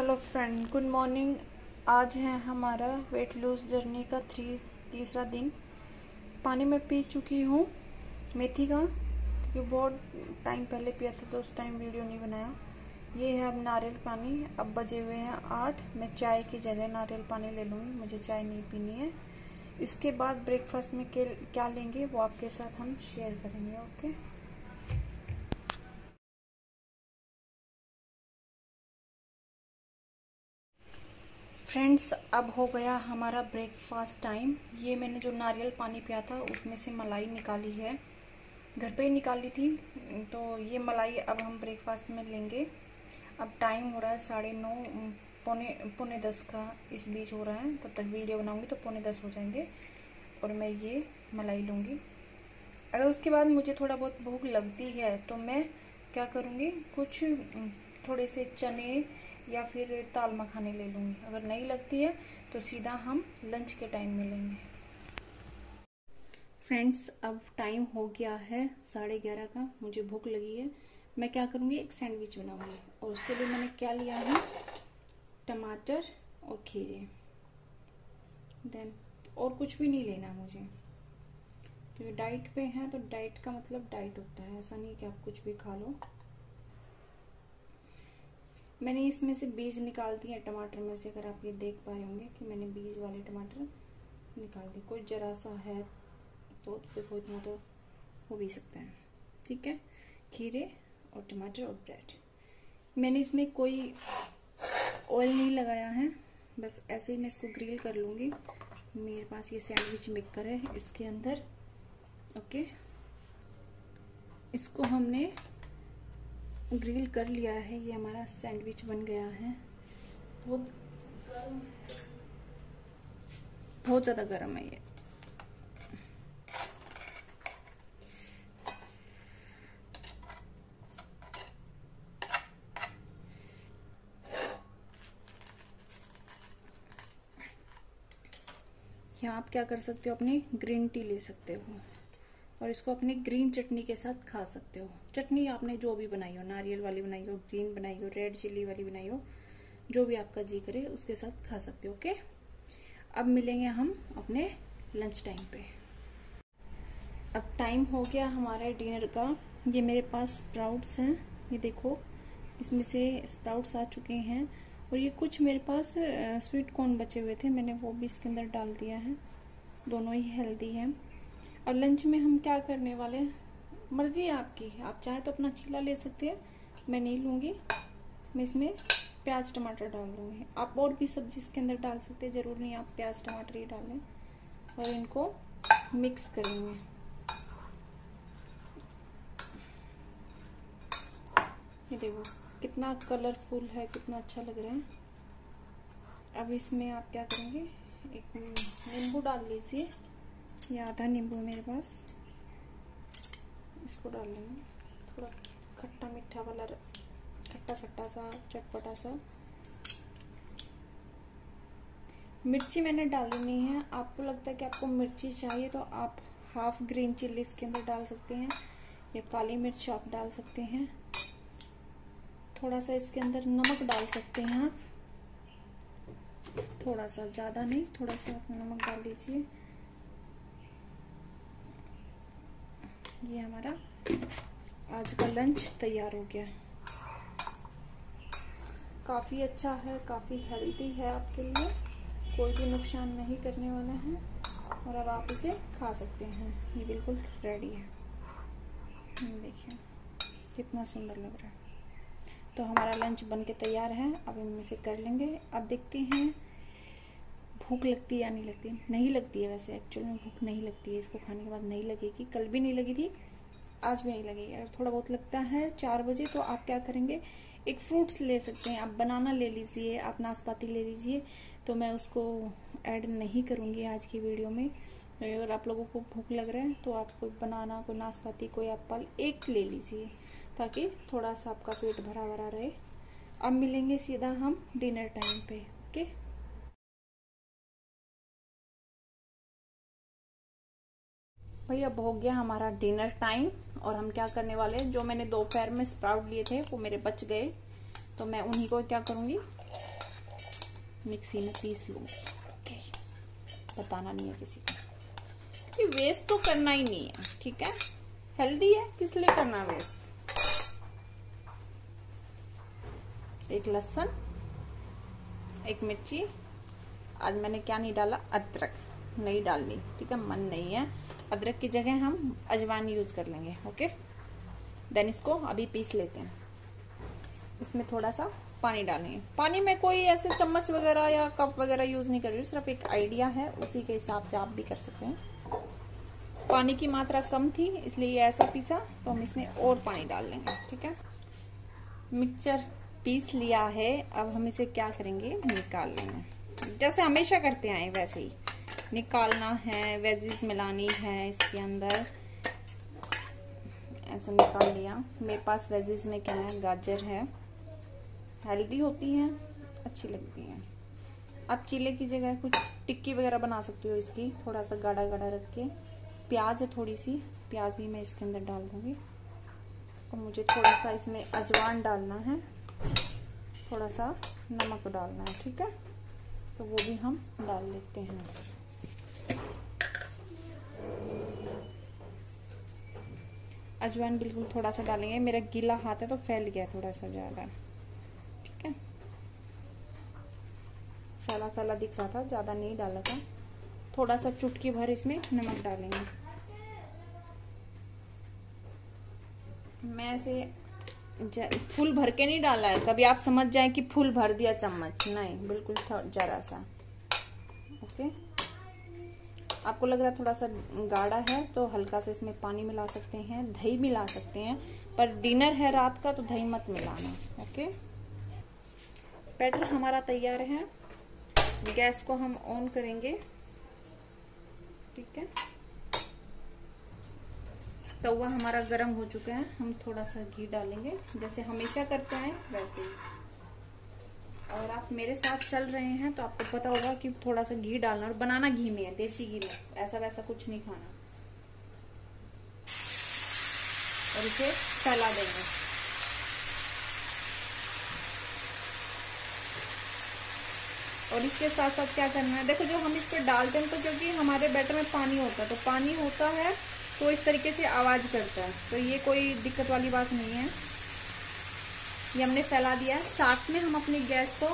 Hello friend good morning आज है हमारा वेट लूज जर्नी का थ्री तीसरा दिन। पानी में पी चुकी हूँ, मेथी का, क्योंकि बहुत टाइम पहले पिया था तो उस टाइम वीडियो नहीं बनाया। ये है अब नारियल पानी। अब बजे हुए हैं आठ। मैं चाय की जगह नारियल पानी ले लूँगी। मुझे चाय नहीं पीनी है। इसके बाद ब्रेकफास्ट में क्या लेंगे, वो आपके साथ हम शेयर करेंगे ओके फ्रेंड्स, अब हो गया हमारा ब्रेकफास्ट टाइम ये मैंने जो नारियल पानी पिया था, उसमें से मलाई निकाली है। घर पे ही निकाली थी तो ये मलाई अब हम ब्रेकफास्ट में लेंगे। अब टाइम हो रहा है साढ़े नौ, पौने पौने दस का इस बीच हो रहा है। तब तक वीडियो बनाऊँगी तो पौने दस हो जाएँगे, और मैं ये मलाई लूँगी। अगर उसके बाद मुझे थोड़ा बहुत भूख लगती है तो मैं क्या करूँगी, कुछ, थोड़े से चने या फिर दाल मखाने ले लूँगी। अगर नहीं लगती है तो सीधा हम लंच के टाइम में लेंगे। फ्रेंड्स अब टाइम हो गया है साढ़े ग्यारह का। मुझे भूख लगी है। मैं क्या करूँगी? एक सैंडविच बनाऊँगी। और उसके लिए मैंने क्या लिया है? टमाटर और खीरे। देन और कुछ भी नहीं लेना मुझे। क्योंकि डाइट पे है तो डाइट का मतलब डाइट होता है। ऐसा नहीं कि आप कुछ भी खा लो। मैंने इसमें से बीज निकाल दिए टमाटर में से, अगर आप ये देख पा रहे होंगे कि मैंने बीज वाले टमाटर निकाल दिए। कोई जरा सा है तो देखो इतना तो हो भी सकता है। ठीक है? खीरे और टमाटर और ब्रेड। मैंने इसमें कोई ऑयल नहीं लगाया है। बस ऐसे ही मैं इसको ग्रिल कर लूँगी। मेरे पास ये सैंडविच मेकर है इसके अंदर। ओके इसको हमने ग्रिल कर लिया है, ये हमारा सैंडविच बन गया है। बहुत बहुत ज़्यादा गर्म है ये। यहाँ आप क्या कर सकते हो, अपनी ग्रीन टी ले सकते हो। और इसको अपनी ग्रीन चटनी के साथ खा सकते हो। चटनी आपने जो भी बनाई हो, नारियल वाली बनाई हो, ग्रीन बनाई हो, रेड चिल्ली वाली बनाई हो, जो भी आपका जी करे, उसके साथ खा सकते हो, ओके? अब मिलेंगे हम अपने लंच टाइम पे। अब टाइम हो गया हमारे डिनर का। ये मेरे पास स्प्राउट्स हैं। ये देखो, इसमें से स्प्राउट्स आ चुके हैं। और ये कुछ मेरे पास स्वीट कॉर्न बचे हुए थे। मैंने वो भी इसके अंदर डाल दिया है। दोनों ही हेल्दी हैं। और लंच में हम क्या करने वाले हैं? मर्ज़ी है आपकी। आप चाहे तो अपना चीला ले सकते हैं। मैं नहीं लूँगी। मैं इसमें प्याज, टमाटर डाल लूँगी आप और भी सब्ज़ी इसके अंदर डाल सकते हैं। ज़रूर नहीं आप प्याज, टमाटर ही डालें। और इनको मिक्स करेंगे। ये देखो, कितना कलरफुल है, कितना अच्छा लग रहा है। अब इसमें आप क्या करेंगे? एक नींबू डाल लीजिए। ये आधा नींबू है मेरे पास। इसको डाल लेंगे। थोड़ा खट्टा मीठा वाला खट्टा खट्टा सा, चटपटा सा। मिर्ची मैंने डाली नहीं है। आपको लगता है कि आपको मिर्ची चाहिए तो आप हाफ़ ग्रीन चिल्ली इसके अंदर डाल सकते हैं, या काली मिर्च आप डाल सकते हैं। थोड़ा सा इसके अंदर नमक डाल सकते हैं आप। थोड़ा सा, ज़्यादा नहीं, थोड़ा सा आप नमक डाल लीजिए। ये हमारा आज का लंच तैयार हो गया काफ़ी अच्छा है, काफ़ी हेल्दी है आपके लिए। कोई भी नुकसान नहीं करने वाला है और अब आप इसे खा सकते हैं। ये बिल्कुल रेडी है। देखिए, कितना सुंदर लग रहा है। तो हमारा लंच बन के तैयार है। अब इनमें से कर लेंगे। अब देखते हैं भूख लगती है या नहीं लगती नहीं लगती है वैसे एक्चुअल में भूख नहीं लगती है। इसको खाने के बाद नहीं लगेगी। कल भी नहीं लगी थी आज भी नहीं लगेगी। अगर थोड़ा बहुत लगता है चार बजे तो आप क्या करेंगे? एक फ्रूट्स ले सकते हैं। आप बनाना ले लीजिए, आप नाशपाती ले लीजिए। तो मैं उसको ऐड नहीं करूँगी आज की वीडियो में। अगर आप लोगों को भूख लग रहा है तो आप कोई बनाना कोई नाशपाती, कोई एप्पल एक ले लीजिए, ताकि थोड़ा सा आपका पेट भरा भरा रहे। अब मिलेंगे सीधा हम डिनर टाइम पे। भाई, अब हो गया हमारा डिनर टाइम और हम क्या करने वाले हैं? जो मैंने दोपहर में स्प्राउट लिए थे, वो मेरे बच गए। तो मैं उन्हीं को क्या करूँगी? मिक्सी में पीस लूँ ओके बताना नहीं है किसी को। वेस्ट तो करना ही नहीं है, ठीक है? हेल्दी है, किस लिए करना वेस्ट एक लहसुन, एक मिर्ची, आज मैंने क्या नहीं डाला? अदरक। नहीं डालनी, ठीक है? मन नहीं है। अदरक की जगह हम अजवाइन यूज़ कर लेंगे, ओके? देन इसको अभी पीस लेते हैं। इसमें थोड़ा सा पानी डालेंगे। पानी में कोई ऐसे चम्मच वगैरह या कप वगैरह यूज़ नहीं कर रही हूँ, सिर्फ़ एक आइडिया है, उसी के हिसाब से आप भी कर सकते हैं। पानी की मात्रा कम थी, इसलिए ये ऐसा पीसा तो हम इसमें और पानी डाल लेंगे, ठीक है? मिक्सचर पीस लिया है, अब हम इसे क्या करेंगे? निकाल लेंगे। जैसे हमेशा करते आए, वैसे ही। निकालना है वेजिस मिलानी है इसके अंदर। ऐसा निकाल लिया। मेरे पास वेजिस में क्या है? गाजर है। हेल्दी होती हैं, अच्छी लगती हैं। आप चीले की जगह कुछ टिक्की वगैरह बना सकते हो इसकी। थोड़ा सा गाढ़ा गाढ़ा रख के। प्याज है थोड़ी सी प्याज भी मैं इसके अंदर डाल दूँगी। और मुझे थोड़ा सा इसमें अजवान डालना है। थोड़ा सा नमक डालना है, ठीक है? तो वो भी हम डाल लेते हैं। अजवाइन बिल्कुल थोड़ा सा डालेंगे। मेरा गीला हाथ है तो फैल गया थोड़ा सा ज़्यादा। ठीक है? फैला फैला दिख रहा था, ज़्यादा नहीं डाला था। थोड़ा सा चुटकी भर इसमें नमक डालेंगे। मैं ऐसे फुल भर के नहीं डाला है। कभी आप समझ जाए कि फुल भर दिया चम्मच। नहीं, बिल्कुल जरा सा। ओके? आपको लग रहा है थोड़ा सा गाढ़ा है तो हल्का सा इसमें पानी मिला सकते हैं, दही मिला सकते हैं, पर डिनर है रात का तो दही मत मिलाना, ओके? बैटर हमारा तैयार है, गैस को हम ऑन करेंगे, ठीक है? तवा हमारा गर्म हो चुका है, हम थोड़ा सा घी डालेंगे, जैसे हमेशा करते हैं, वैसे ही। और आप मेरे साथ चल रहे हैं तो आपको पता होगा कि थोड़ा सा घी डालना और बनाना घी में है, देसी घी में। ऐसा वैसा कुछ नहीं खाना। और इसे फैला देंगे। और इसके साथ साथ क्या करना है? देखो, जो हम इस पर डालते हैं तो क्योंकि हमारे बैटर में पानी होता है तो पानी होता है तो इस तरीके से आवाज़ करता है। तो ये कोई दिक्कत वाली बात नहीं है। ये हमने फैला दिया है। साथ में हम अपनी गैस को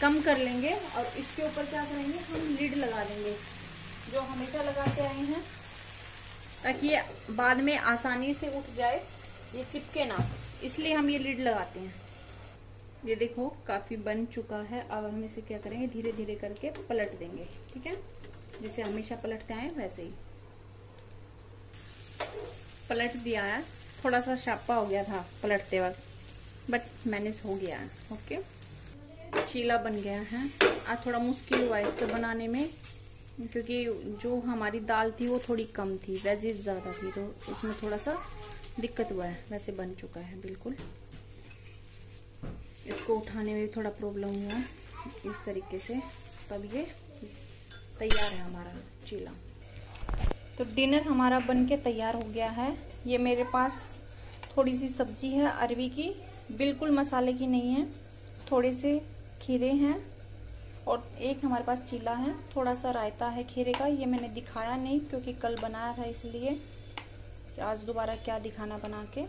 कम कर लेंगे और इसके ऊपर क्या करेंगे, हम लीड लगा देंगे, जो हमेशा लगाते आए हैं, ताकि ये बाद में आसानी से उठ जाए, ये चिपके ना। इसलिए हम ये लीड लगाते हैं। ये देखो, काफ़ी बन चुका है। अब हम इसे क्या करेंगे धीरे धीरे करके पलट देंगे, ठीक है? जैसे हमेशा पलटते आए, वैसे ही। पलट दिया है। थोड़ा सा शापा हो गया था पलटते वक्त। बट मैनेज हो गया है, ओके? चीला बन गया है। आज थोड़ा मुश्किल हुआ इसको बनाने में, क्योंकि जो हमारी दाल थी वो थोड़ी कम थी, वेजिज ज़्यादा थी तो उसमें थोड़ा सा दिक्कत हुआ है, वैसे बन चुका है, बिल्कुल। इसको उठाने में भी थोड़ा प्रॉब्लम हुआ इस तरीके से। तब ये तैयार है हमारा चीला। तो डिनर हमारा बन के तैयार हो गया है। ये मेरे पास थोड़ी सी सब्ज़ी है, अरवी की। बिल्कुल मसाले की नहीं है। थोड़े से खीरे हैं और एक हमारे पास चीला है। थोड़ा सा रायता है खीरे का। ये मैंने दिखाया नहीं क्योंकि कल बनाया था इसलिए। आज दोबारा क्या दिखाना बना के।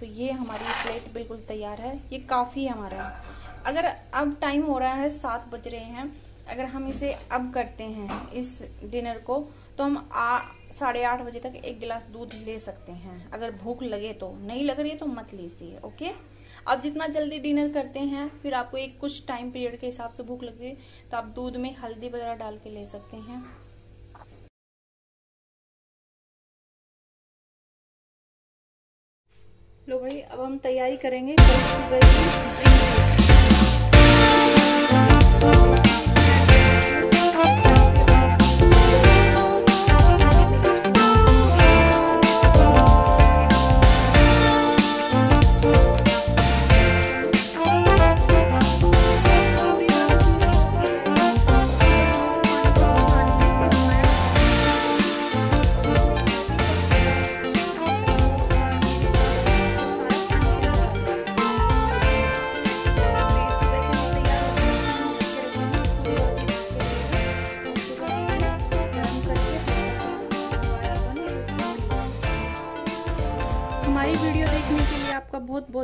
तो ये हमारी प्लेट बिल्कुल तैयार है। ये काफ़ी हमारा। अगर अब टाइम हो रहा है, सात बज रहे हैं। अगर हम इसे अब करते हैं, इस डिनर को तो हम साढ़े आठ बजे तक एक गिलास दूध ले सकते हैं। अगर भूख लगे तो। नहीं लग रही है तो मत लीजिए, ओके? अब जितना जल्दी डिनर करते हैं, फिर आपको एक कुछ टाइम पीरियड के हिसाब से भूख लगे तो आप दूध में हल्दी वगैरह डाल के ले सकते हैं। लो भाई, अब हम तैयारी करेंगे।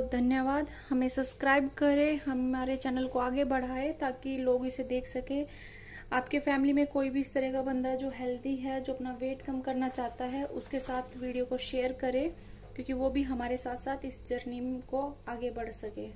बहुत धन्यवाद। हमें सब्सक्राइब करें, हमारे चैनल को आगे बढ़ाए ताकि लोग इसे देख सकें। आपके फैमिली में कोई भी इस तरह का बंदा जो हेल्दी है, जो अपना वेट कम करना चाहता है, उसके साथ वीडियो को शेयर करें, क्योंकि वो भी हमारे साथ साथ इस जर्नी को आगे बढ़ सके।